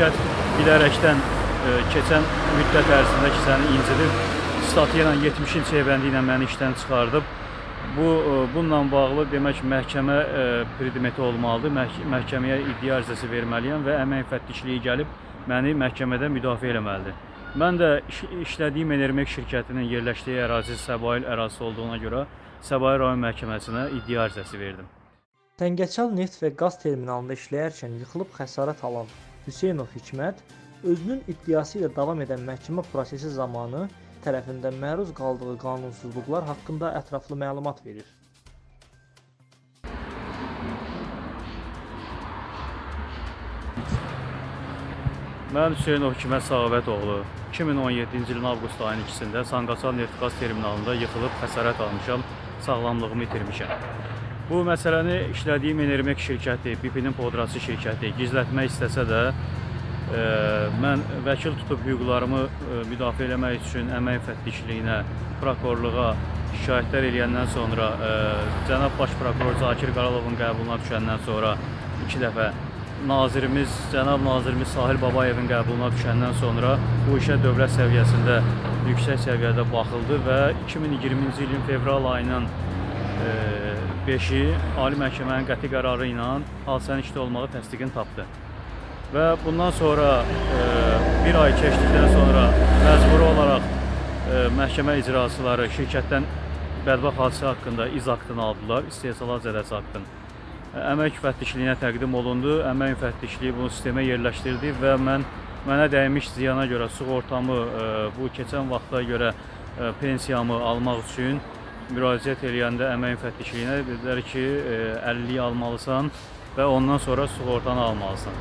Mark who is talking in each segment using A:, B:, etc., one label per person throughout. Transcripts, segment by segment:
A: şirkət bilərəkdən e, keçən müddət ərzində ki, səni incidib, statya ilə 70-ci C-bəndi ilə məni işdən çıxardıb. Bu e, bununla bağlı demək məhkəmə e, predmeti olmalıdır. Məhk məhkəməyə iddia ərizəsi verməliyəm və əmək müfəttişliyi gəlib məni məhkəmədə müdafiə etməlidir. Mən də iş işlədiyim Enermek şirkətinin yerləşdiyi ərazi Səbail ərazisi olduğuna görə Səbail rayon məhkəməsinə iddia ərizəsi verdim.
B: Təngəçal neft və qaz terminalında işləyərkən yıxılıb xəsarət alan Hüseynov Hikmət özünün iddiası ilə davam edən məhkəmə prosesi zamanı tərəfindən məruz qaldığı qanunsuzluqlar haqqında ətraflı məlumat verir.
A: Mən Hüseynov Hikmət Sağabətoğlu 2017-ci ilin avqust ayının 2-sində Sanqasal neft-qaz terminalında yıxılıb xəsarət almışam, sağlamlığımı itirmişəm. Bu məsələni işlədiyim Enermek şirkəti, BP-nin podrası şirkəti gizlətmək istəsə də, e, mən vəkil tutub hüquqlarımı e, müdafiə etmək üçün əmək müfəttişliyinə, prokurorluğa şikayətlər eləyəndən sonra, e, cənab baş prokuror Zakir Qaralovun qəbuluna düşəndən sonra 2 dəfə nazirimiz, cənab nazirimiz Sahil Babayevin qəbuluna düşəndən sonra bu işə dövlət səviyyəsində yüksək səviyyədə baxıldı və 2020-ci ilin fevral ayının 5-i Ali Məhkəmənin qəti qərarı ilə hadisənin işdə olmağı təsdiqini tapdı. Və bundan sonra bir ay keçdikdən sonra məcburi olaraq məhkəmə icraçıları şirkətdən bədbaxt hadisə haqqında iz aktını aldılar, istehsalat zədəsi aktını əmək müfəttişliyinə təqdim olundu. Əmək müfəttişliyi bunu sistemə yerləşdirdi və mən mənə dəymiş ziyana görə sığortamı e, bu keçən vaxta görə e, pensiyamı almaq üçün müraciət eləyəndə əmək müfəttişliyinə dedilər ki, 50-yi e, almalısan və ondan sonra sığortanı almalısan.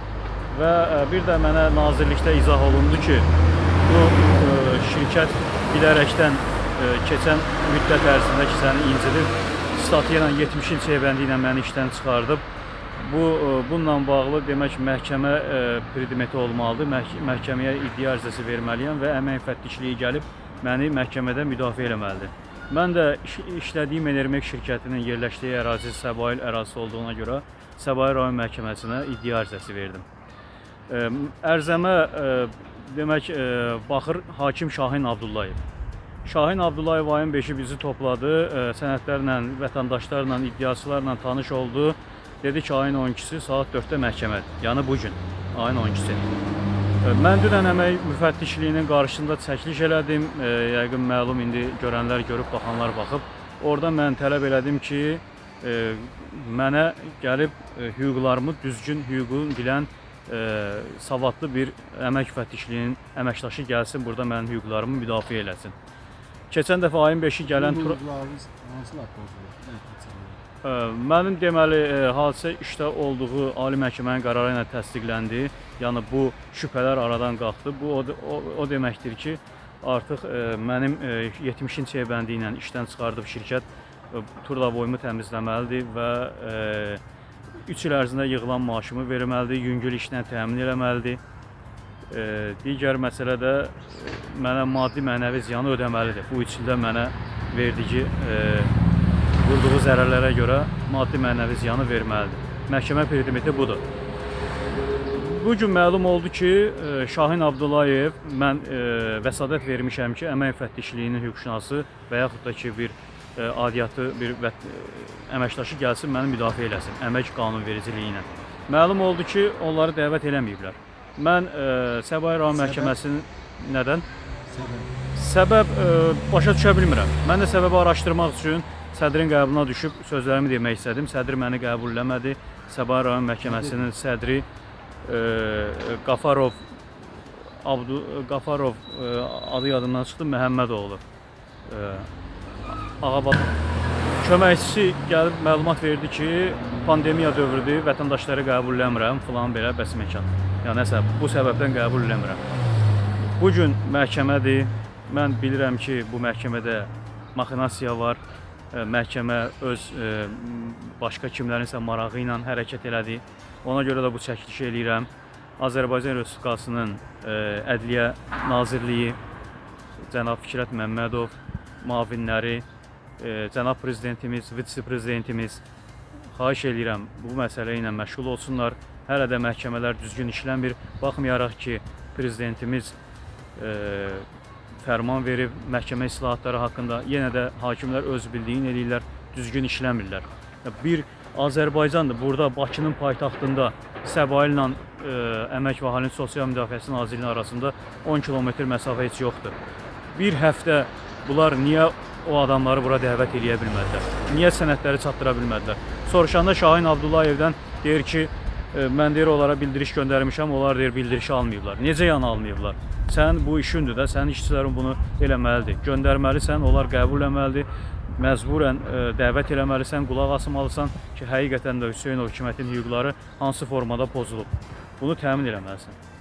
A: Və bir də mənə nazirlikdə izah olundu ki, bu şirkət bilərəkdən keçən müddət ərzində ki, səni incidib statya ilə 70-ci C-bəndi ilə məni işdən çıxardıb. Bu e, bununla bağlı demək məhkəmə e, predmeti olmalıdır. Məh məhkəməyə iddia ərizəsi verməliyəm və əmək müfəttişliyi gəlib məni məhkəmədə müdafiə etməlidir. Mən də iş işlədiyim Enermek şirkətinin yerləşdiyi ərazi Səbail ərazisi olduğuna görə Səbail rayon məhkəməsinə iddia ərizəsi verdim. Ərzəmə demək baxır hakim Şahin Abdullayev. Şahin Abdullayev ayın 5-i bizi topladı, sənədlərlə, vətəndaşlarla, iddiaçılarla tanış oldu. Dedi ki, ayın 12-si saat 4-də məhkəmədir. Yəni bu gün, ayın 12-si. Mən dünən əmək müfəttişliyinin qarşısında çəkiliş elədim. Yəqin məlum indi görənlər görüb, baxanlar baxıb. Orada mən tələb elədim ki, mənə gəlib hüquqlarımı düzgün, hüququn bilən savadlı bir əmək müfəttişliyinin əməkdaşı gəlsin, burada mənim hüquqlarımı müdafiə eləsin. Keçən dəfə ayın 5-i gələn tur
C: hansılar pozulur?
A: Mənim deməli hadisə işdə olduğu Ali Məhkəmənin qərarı ilə təsdiqləndi. Yəni bu şübhələr aradan qalxdı. Bu o, o, o deməkdir ki, artıq mənim e, 70-ci C-bəndi ilə işdən çıxardıb şirkət turda boyumu təmizləməlidir və 3 e, il ərzində yığılan maaşımı verməlidir, yüngül işlə təmin etməlidir. E, digər məsələ də mənə maddi mənəvi ziyanı ödəməlidir. Bu üç ildə mənə verdiyi vurduğu zərərlərə görə maddi mənəvi ziyanı verməlidir. Məhkəmə predmeti budur. Bu gün məlum oldu ki, e, Şahin Abdullayev mən e, vəsadət vermişəm ki, əmək müfəttişliyinin hüquqşünası və yaxud da ki, bir e, adiyyatı bir əməkdaşı gəlsin, məni müdafiə eləsin, əmək qanunvericiliyi ilə. Məlum oldu ki, onları dəvət eləməyiblər. Mən ə, Səbail rayon məhkəməsinin nədən? Səbəb. Səbəb ə, başa düşə bilmirəm. Mən də səbəbi araşdırmaq üçün sədrin qəbuluna düşüb sözlərimi demək istədim. Sədr məni qəbul eləmədi. Səbail rayon məhkəməsinin sədri e, Qafarov Abdu Qafarov ə, adı yadımdan çıxdı Məhəmmədoğlu. Ə, Ağabad köməkçisi gəlib məlumat verdi ki, pandemiya dövrüdür, vətəndaşları qəbul eləmirəm, filan belə bəs məkan. Ya nəsə bu səbəbdən qəbul eləmirəm. Bu gün məhkəmədir. Mən bilirəm ki, bu məhkəmədə maxinasiya var. Məhkəmə öz başqa kimlərinsə marağı ilə hərəkət elədi. Ona görə də bu çəkilişi eləyirəm. Azərbaycan Respublikasının Ədliyyə Nazirliyi cənab Fikrət Məmmədov, müavinləri, cənab prezidentimiz, vitse-prezidentimiz xahiş eləyirəm bu məsələ ilə məşğul olsunlar hələ də məhkəmələr düzgün işləmir. Baxmayaraq ki, prezidentimiz fərman verib məhkəmə islahatları haqqında yenə də hakimlər öz bildiyini eləyirlər, düzgün işləmirlər. Bir Azərbaycandır. Burada Bakının paytaxtında Səbail ilə e, Əmək və Əhalinin Sosial Müdafiəsi Nazirliyinin arasında 10 kilometr məsafə heç yoxdur. Bir həftə bunlar niyə o adamları bura dəvət eləyə bilmədilər? Niyə sənədləri çatdıra bilmədilər? Soruşanda Şahin Abdullayevdən deyir ki, mən deyir onlara bildiriş göndərmişəm, onlar deyir bildirişi almayıblar. Necə yəni almayıblar? Sən bu işindir də, sənin işçilərin bunu eləməlidir. Göndərməlisən, onlar qəbul etməlidir. Məcburən e, dəvət eləməlisən, qulaq asmalısan ki, həqiqətən də Hüseynov hökumətin hüquqları hansı formada pozulub. Bunu təmin eləməlisən.